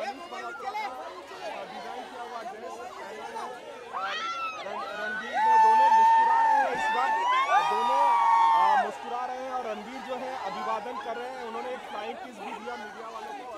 हुआ हाँ, रणवीर दोनों मुस्कुरा रहे हैं इस बार दोनों मुस्कुरा रहे हैं और रणवीर जो है अभिवादन कर रहे हैं। उन्होंने एक फ्लाइंग किस भी दिया मीडिया वाले को।